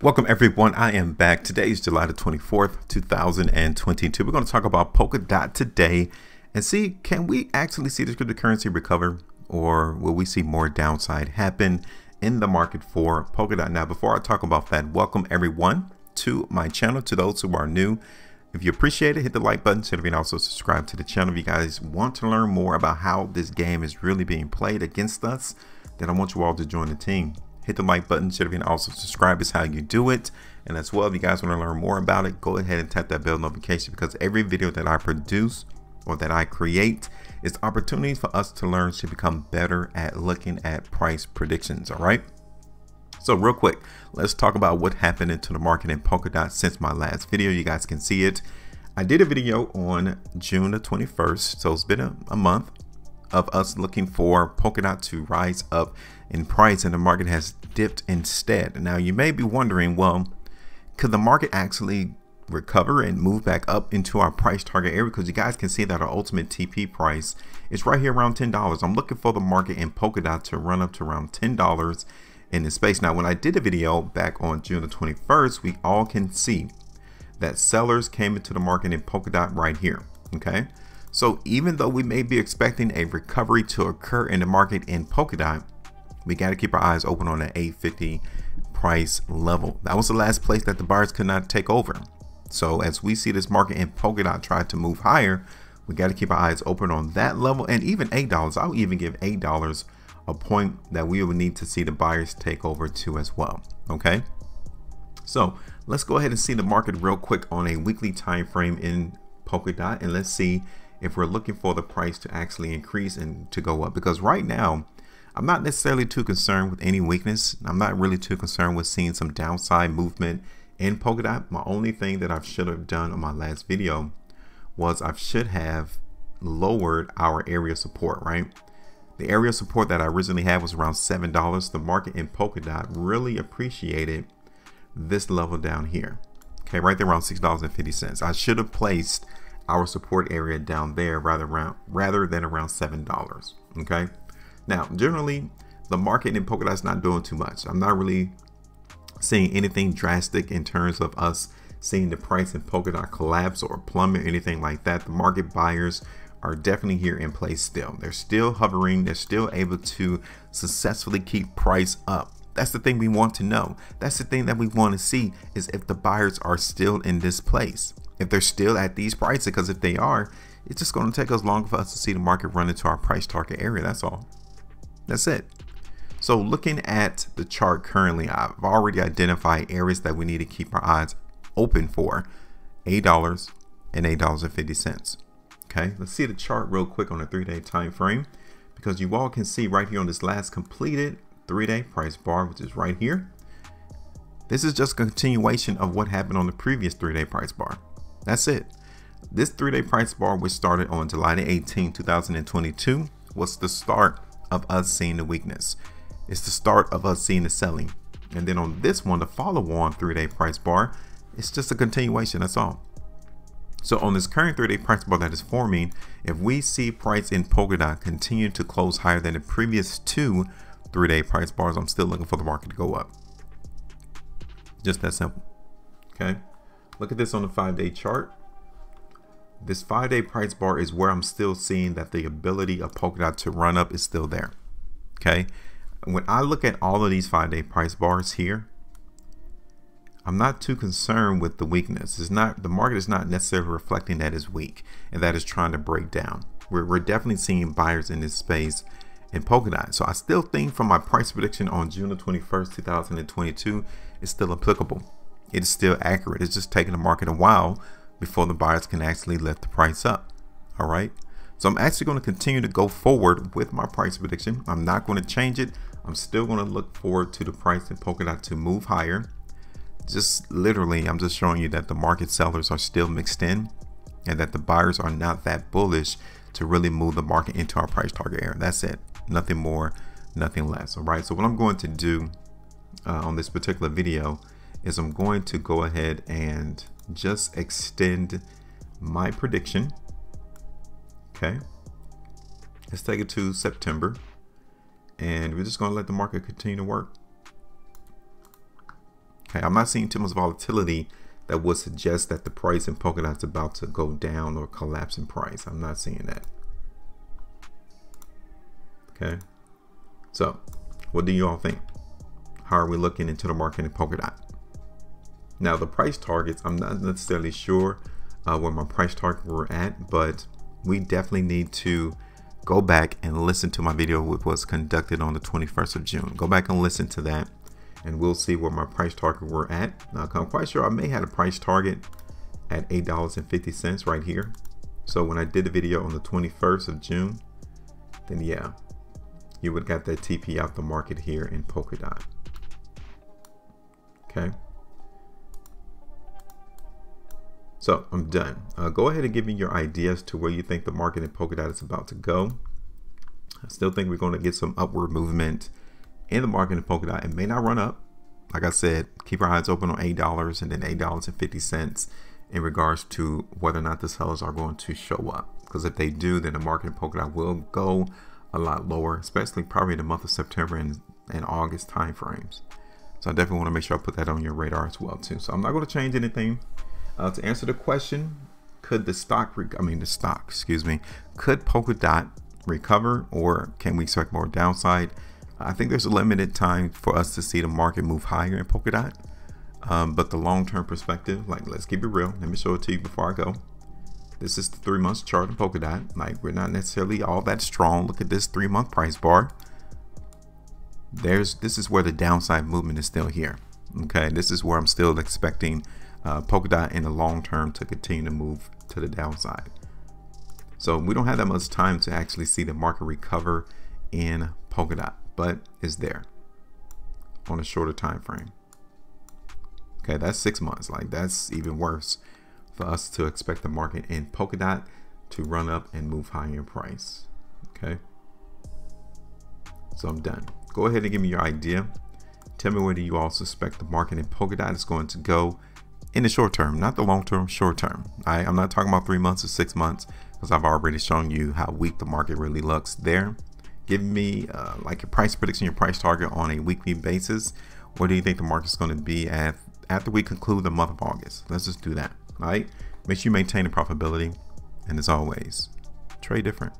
Welcome everyone, I am back. Today is July the 24th, 2022. We're going to talk about Polkadot today and see, can we actually see the cryptocurrency recover or will we see more downside happen in the market for Polkadot? Now, before I talk about that, welcome everyone to my channel. To those who are new, if you appreciate it, hit the like button. You also subscribe to the channel. If you guys want to learn more about how this game is really being played against us, then I want you all to join the team hit the like button. Should have been also subscribe is how you do it. And as well, if you guys want to learn more about it, go ahead and tap that bell notification because every video that I produce or that I create is opportunities for us to learn to become better at looking at price predictions. All right. So real quick, let's talk about what happened into the market in Polkadot since my last video. You guys can see it. I did a video on June the 21st, so it's been a, a month of us looking for Polkadot to rise up in price and the market has dipped instead. Now you may be wondering, well, could the market actually recover and move back up into our price target area? Because you guys can see that our ultimate TP price is right here around $10. I'm looking for the market in Polkadot to run up to around $10 in this space. Now, when I did a video back on June the 21st, we all can see that sellers came into the market in Polkadot right here. Okay. So even though we may be expecting a recovery to occur in the market in Polkadot, we got to keep our eyes open on the 850 price level. That was the last place that the buyers could not take over. So as we see this market in Polkadot try to move higher, we got to keep our eyes open on that level and even $8. I'll even give $8 a point that we would need to see the buyers take over to as well. Okay. So let's go ahead and see the market real quick on a weekly time frame in Polkadot and let's see if we're looking for the price to actually increase and to go up because right now I'm not necessarily too concerned with any weakness. I'm not really too concerned with seeing some downside movement in Polkadot. My only thing that I should have done on my last video was I should have lowered our area support, right? The area support that I originally had was around $7. The market in Polkadot really appreciated this level down here. Okay, right there around $6.50. I should have placed our support area down there rather, around, rather than around $7. Okay. Now, generally, the market in Polkadot is not doing too much. I'm not really seeing anything drastic in terms of us seeing the price in Polkadot collapse or plummet or anything like that. The market buyers are definitely here in place still. They're still hovering. They're still able to successfully keep price up. That's the thing we want to know. That's the thing that we want to see is if the buyers are still in this place. If they're still at these prices, because if they are, it's just going to take us longer for us to see the market run into our price target area. That's all. That's it. So looking at the chart currently, I've already identified areas that we need to keep our eyes open for. $8 and $8.50. Okay, let's see the chart real quick on a three-day time frame because you all can see right here on this last completed three-day price bar, which is right here. This is just a continuation of what happened on the previous three-day price bar. That's it. This three-day price bar, which started on July 18, 2022, was the start of us seeing the weakness. It's the start of us seeing the selling. And then on this one, the follow on three day price bar, it's just a continuation. That's all. So on this current three day price bar that is forming, if we see price in Polkadot continue to close higher than the previous two three day price bars, I'm still looking for the market to go up. Just that simple. Okay. Look at this on the five day chart. This five day price bar is where I'm still seeing that the ability of Polkadot to run up is still there. Okay. When I look at all of these five day price bars here, I'm not too concerned with the weakness. It's not the market is not necessarily reflecting that is weak and that is trying to break down. We're, we're definitely seeing buyers in this space in Polkadot. So I still think from my price prediction on June the 21st, 2022 is still applicable. It is still accurate. It's just taking the market a while before the buyers can actually lift the price up. All right. So I'm actually going to continue to go forward with my price prediction. I'm not going to change it. I'm still going to look forward to the price in Polkadot to move higher. Just literally, I'm just showing you that the market sellers are still mixed in and that the buyers are not that bullish to really move the market into our price target area. That's it. Nothing more, nothing less. All right. So what I'm going to do uh, on this particular video is I'm going to go ahead and just extend my prediction. Okay. Let's take it to September. And we're just going to let the market continue to work. Okay, I'm not seeing too much volatility that would suggest that the price in Polkadot's about to go down or collapse in price. I'm not seeing that. Okay, so what do you all think? How are we looking into the market in Polkadot? Now the price targets, I'm not necessarily sure uh, where my price target were at, but we definitely need to go back and listen to my video which was conducted on the 21st of June. Go back and listen to that and we'll see where my price target were at. Now I'm quite sure I may have a price target at $8.50 right here. So when I did the video on the 21st of June, then yeah, you would got that TP out the market here in Polkadot. Okay. So I'm done. Uh, go ahead and give me your ideas to where you think the market in Polkadot is about to go. I still think we're going to get some upward movement in the market in Polkadot. It may not run up. Like I said, keep our eyes open on $8 and then $8.50 in regards to whether or not the sellers are going to show up. Because if they do, then the market in Polkadot will go a lot lower, especially probably in the month of September and, and August timeframes. So I definitely want to make sure I put that on your radar as well too. So I'm not going to change anything. Uh, to answer the question, could the stock, I mean the stock, excuse me, could Polkadot recover or can we expect more downside? I think there's a limited time for us to see the market move higher in Polkadot. Um, but the long-term perspective, like let's keep it real. Let me show it to you before I go. This is the three months chart in Polkadot. Like we're not necessarily all that strong. Look at this three month price bar. There's this is where the downside movement is still here. Okay, this is where I'm still expecting uh, Polkadot in the long term to continue to move to the downside. So we don't have that much time to actually see the market recover in Polkadot, but it's there on a shorter time frame. Okay, that's six months. Like that's even worse for us to expect the market in Polkadot to run up and move higher in price. Okay. So I'm done. Go ahead and give me your idea. Tell me whether you all suspect the market in Polkadot is going to go in the short term, not the long term, short term. I'm not talking about three months or six months because I've already shown you how weak the market really looks there. Give me uh, like your price prediction, your price target on a weekly basis. What do you think the market's going to be at after we conclude the month of August? Let's just do that. Right. Make sure you maintain the profitability. And as always, trade different.